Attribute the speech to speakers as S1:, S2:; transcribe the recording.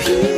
S1: pure.